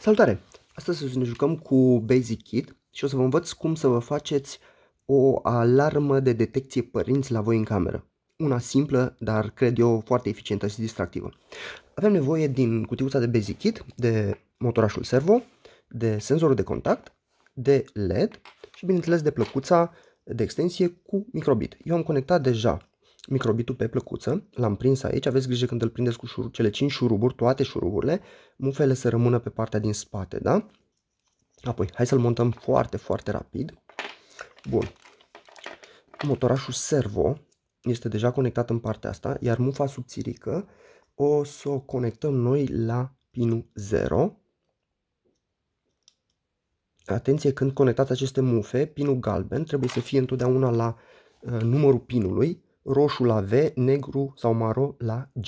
Salutare! Astăzi o să ne jucăm cu Basic Kit și o să vă învăț cum să vă faceți o alarmă de detecție părinți la voi în cameră. Una simplă, dar cred eu foarte eficientă și distractivă. Avem nevoie din cutiuța de Basic Kit, de motorașul servo, de senzorul de contact, de LED și bineînțeles de plăcuța de extensie cu microbit. Eu am conectat deja microbitul pe plăcuță, l-am prins aici, aveți grijă când îl prindeți cu șurub, cele 5 șuruburi, toate șuruburile, mufele să rămână pe partea din spate, da? Apoi, hai să-l montăm foarte, foarte rapid. Bun. Motorașul servo este deja conectat în partea asta, iar mufa subțirică o să o conectăm noi la pinul 0. Atenție, când conectați aceste mufe, pinul galben trebuie să fie întotdeauna la uh, numărul pinului, roșu la V, negru sau maro la G.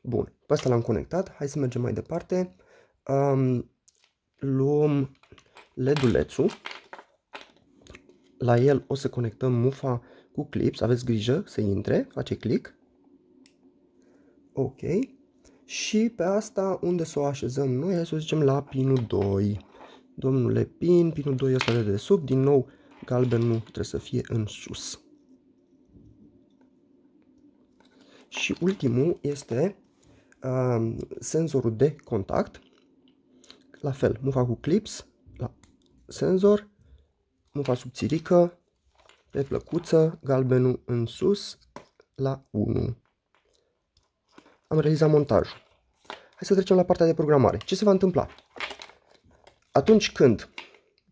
Bun, pe asta l-am conectat, hai să mergem mai departe. Um, luăm ledulețul, la el o să conectăm mufa cu clips, aveți grijă să intre, face click. Ok. Și pe asta unde să o așezăm noi, hai să o zicem la pinul 2. Domnule pin, pinul 2 ăsta de sub, din nou galbenul trebuie să fie în sus. Și ultimul este uh, senzorul de contact. La fel, mufa cu clips, la senzor, mufa subțirică, pe plăcuță, galbenul în sus, la 1. Am realizat montajul. Hai să trecem la partea de programare. Ce se va întâmpla? Atunci când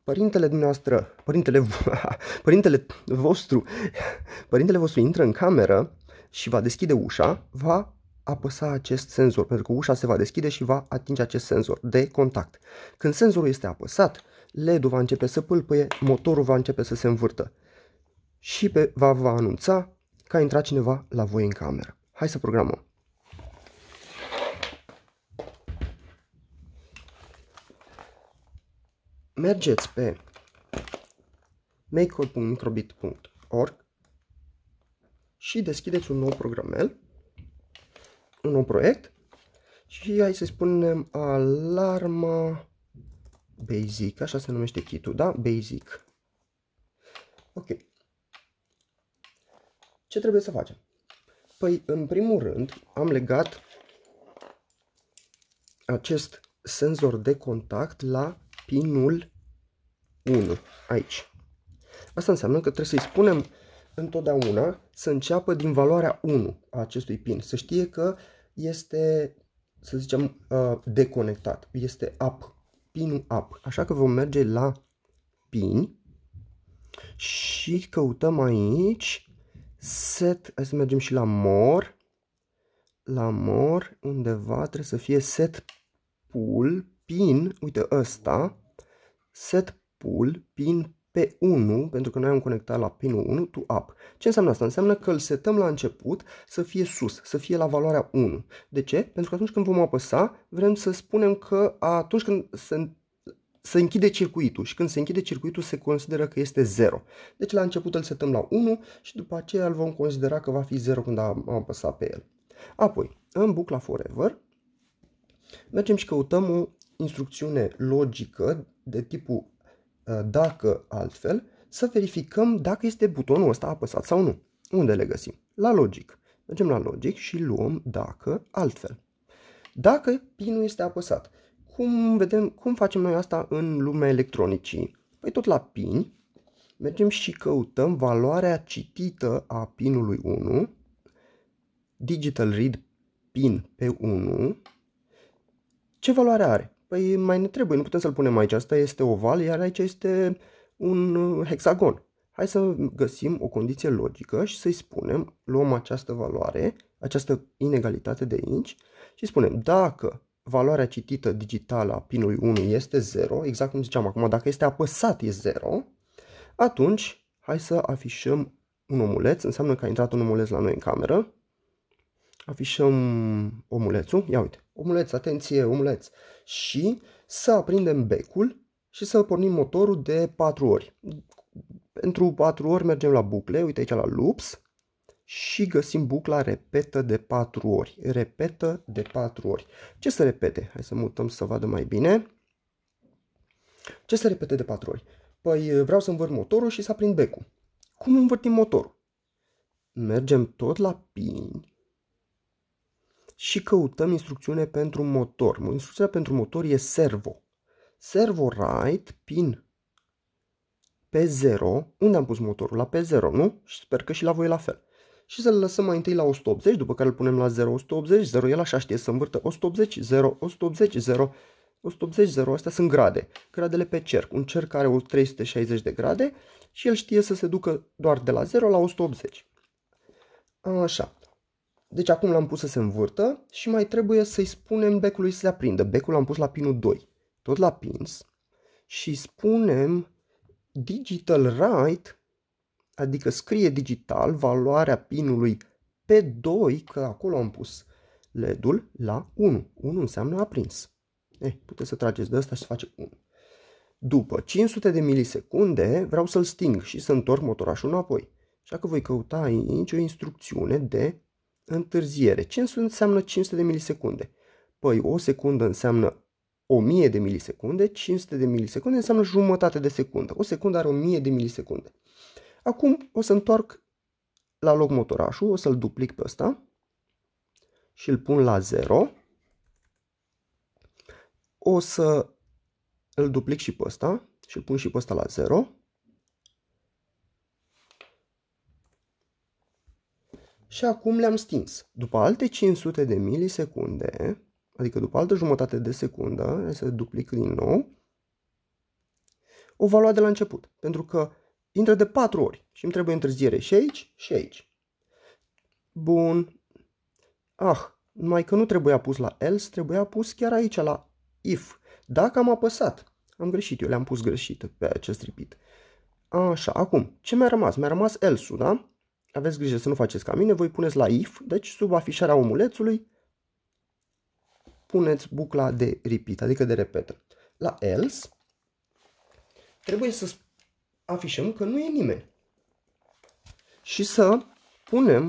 părintele dumneavoastră, părintele, părintele vostru, părintele vostru intră în cameră, și va deschide ușa, va apăsa acest senzor, pentru că ușa se va deschide și va atinge acest senzor de contact. Când senzorul este apăsat, LED-ul va începe să pâlpâie, motorul va începe să se învârtă și pe, va, va anunța că a intrat cineva la voi în cameră. Hai să programăm. Mergeți pe makecode.microbit.org și deschideți un nou programel, un nou proiect și hai să spunem alarma basic, așa se numește kitul, da? Basic. Ok. Ce trebuie să facem? Păi, în primul rând, am legat acest senzor de contact la pinul 1, aici. Asta înseamnă că trebuie să-i spunem întotdeauna să înceapă din valoarea 1 a acestui pin. Să știe că este, să zicem, uh, deconectat. Este up, pinul up. Așa că vom merge la pin și căutăm aici set, hai să mergem și la more. La more, undeva trebuie să fie set pool, pin, uite ăsta, set pool, pin pe 1, pentru că noi am conectat la pinul 1, to up. Ce înseamnă asta? Înseamnă că îl setăm la început să fie sus, să fie la valoarea 1. De ce? Pentru că atunci când vom apăsa, vrem să spunem că atunci când se, se închide circuitul și când se închide circuitul se consideră că este 0. Deci la început îl setăm la 1 și după aceea îl vom considera că va fi 0 când am apăsat pe el. Apoi, în bucla forever, mergem și căutăm o instrucțiune logică de tipul Uh, dacă altfel, să verificăm dacă este butonul ăsta apăsat sau nu. Unde le găsim? La Logic. Mergem la Logic și luăm dacă altfel. Dacă pinul este apăsat. Cum, vedem, cum facem noi asta în lumea electronicii? Păi tot la pin mergem și căutăm valoarea citită a pinului 1, digital read pin pe 1, ce valoare are? Păi mai ne trebuie, nu putem să-l punem aici. Asta este oval, iar aici este un uh, hexagon. Hai să găsim o condiție logică și să-i spunem, luăm această valoare, această inegalitate de aici și spunem dacă valoarea citită digitală a pinului 1 este 0, exact cum ziceam acum, dacă este apăsat e 0, atunci hai să afișăm un omuleț, înseamnă că a intrat un omuleț la noi în cameră. Afișăm omulețul, ia uite, omuleț, atenție, omuleț, și să aprindem becul și să pornim motorul de 4 ori. Pentru 4 ori mergem la bucle, uite aici la loops și găsim bucla repetă de 4 ori. Repetă de 4 ori. Ce să repete? Hai să mutăm să vadă mai bine. Ce se repete de patru ori? Păi vreau să învârt motorul și să aprind becul. Cum învârtim motorul? Mergem tot la pin și căutăm instrucțiune pentru motor. Instrucțiunea pentru motor e servo. Servo right pin pe 0. Unde am pus motorul? La pe 0, nu? Și sper că și la voi la fel. Și să-l lăsăm mai întâi la 180, după care îl punem la 0, 180, 0, el așa știe să învârtă 180, 0, 180, 0, 180, 0, astea sunt grade, gradele pe cerc, un cerc are 360 de grade și el știe să se ducă doar de la 0 la 180. Așa. Deci acum l-am pus să se învârtă și mai trebuie să-i spunem becului să se aprindă. Becul l-am pus la pinul 2, tot la pins și spunem digital right, adică scrie digital valoarea pinului pe 2, că acolo am pus LED-ul la 1. 1 înseamnă aprins. Eh, puteți să trageți de asta și să face 1. După 500 de milisecunde vreau să-l sting și să întorc motorașul înapoi. Așa că voi căuta aici o instrucțiune de întârziere. Ce înseamnă 500 de milisecunde? Păi o secundă înseamnă 1000 de milisecunde, 500 de milisecunde înseamnă jumătate de secundă. O secundă are 1000 de milisecunde. Acum o să întorc la loc motorașul, o să-l duplic pe ăsta și îl pun la 0. O să îl duplic și pe ăsta și îl pun și pe ăsta la 0. Și acum le-am stins. După alte 500 de milisecunde, adică după altă jumătate de secundă, să duplic din nou, o va lua de la început, pentru că intră de 4 ori și îmi trebuie întârziere și aici și aici. Bun. Ah, numai că nu trebuia pus la else, trebuia pus chiar aici la if. Dacă am apăsat, am greșit, eu le-am pus greșit pe acest repeat. Așa, acum, ce mi-a rămas? Mi-a rămas else-ul, da? Aveți grijă să nu faceți ca mine, voi puneți la if, deci sub afișarea omulețului, puneți bucla de repeat, adică de repetă. La else, trebuie să afișăm că nu e nimeni. Și să punem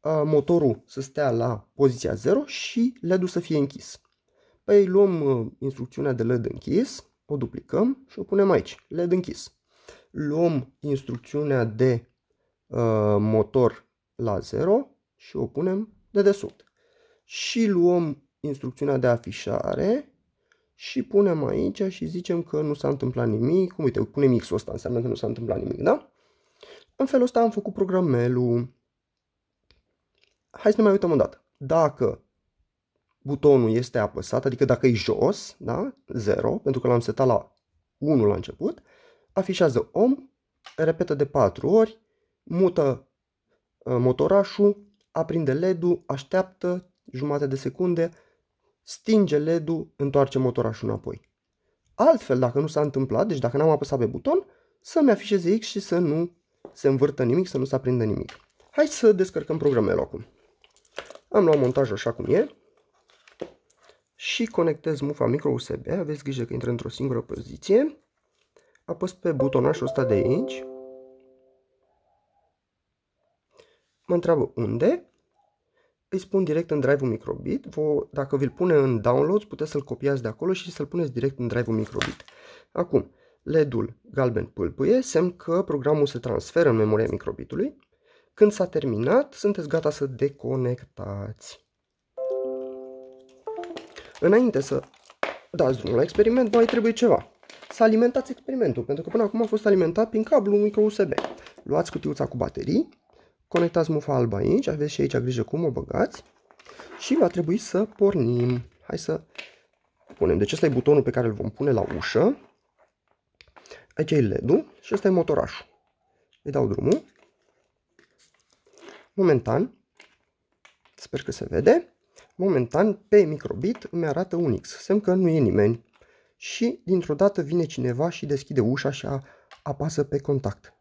uh, motorul să stea la poziția 0 și LED-ul să fie închis. Păi luăm uh, instrucțiunea de LED închis, o duplicăm și o punem aici, LED închis. Luăm instrucțiunea de uh, motor la 0 și o punem de desubt. Și luăm instrucțiunea de afișare și punem aici și zicem că nu s-a întâmplat nimic. Uite, punem X-ul ăsta, înseamnă că nu s-a întâmplat nimic, da? În felul ăsta am făcut programelul. Hai să ne mai uităm o dată. Dacă butonul este apăsat, adică dacă e jos, da? 0, pentru că l-am setat la 1 la început, afișează om, repetă de 4 ori, mută uh, motorașul, aprinde LED-ul, așteaptă jumătate de secunde, stinge LED-ul, întoarce motorașul înapoi. Altfel, dacă nu s-a întâmplat, deci dacă n-am apăsat pe buton, să-mi afișeze X și să nu se învârtă nimic, să nu se aprindă nimic. Hai să descărcăm programul acum. Am luat montajul așa cum e și conectez mufa micro USB. Aveți grijă că intră într-o singură poziție. Apăs pe butonașul ăsta de aici. Mă întreabă unde îi spun direct în drive-ul microbit. Vă, dacă vi-l pune în downloads, puteți să-l copiați de acolo și să-l puneți direct în drive-ul microbit. Acum, LED-ul galben pâlpâie, semn că programul se transferă în memoria microbitului. Când s-a terminat, sunteți gata să deconectați. Înainte să dați drumul la experiment, mai trebuie ceva. Să alimentați experimentul, pentru că până acum a fost alimentat prin cablu micro USB. Luați cutiuța cu baterii, Conectați mufa albă aici, aveți și aici grijă cum o băgați și va trebui să pornim. Hai să punem. Deci ăsta e butonul pe care îl vom pune la ușă. Aici e LED-ul și ăsta e motorașul. Îi dau drumul. Momentan, sper că se vede, momentan pe microbit îmi arată un X, semn că nu e nimeni. Și dintr-o dată vine cineva și deschide ușa și apasă pe contact.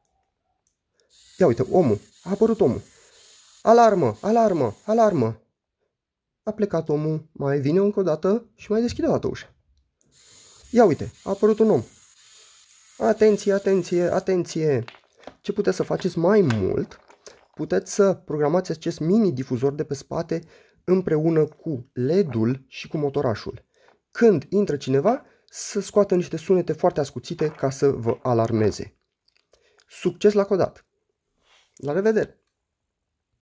Ia uite, omul. A apărut omul. Alarmă, alarmă, alarmă. A plecat omul, mai vine încă o dată și mai deschide o dată ușa. Ia uite, a apărut un om. Atenție, atenție, atenție. Ce puteți să faceți mai mult? Puteți să programați acest mini difuzor de pe spate împreună cu LED-ul și cu motorașul. Când intră cineva, să scoată niște sunete foarte ascuțite ca să vă alarmeze. Succes la codat! La revedere!